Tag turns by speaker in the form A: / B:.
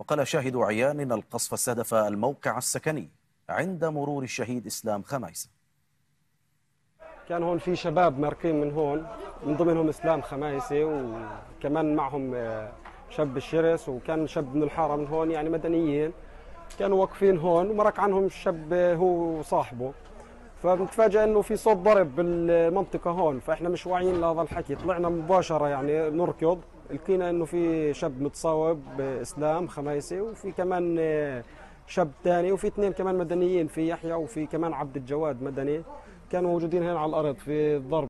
A: وقال شاهد عيان إن القصف استهدف الموقع السكني عند مرور الشهيد إسلام خميسة
B: كان هون في شباب ماركين من هون من ضمنهم إسلام خمايسي وكمان معهم آه، شاب الشرس وكان شاب من الحارة من هون يعني مدنيين. كانوا واقفين هون ومرق عنهم الشاب هو وصاحبه. فبنتفاجئ إنه في صوت ضرب بالمنطقة هون فإحنا مش واعيين لهذا الحكي. طلعنا مباشرة يعني نركض. لقينا إنه في شاب متصاوب اسلام خمايسي وفي كمان آه، شاب ثاني وفي اثنين كمان مدنيين في يحيى وفي كمان عبد الجواد مدني كانوا موجودين هنا على الأرض في الضرب.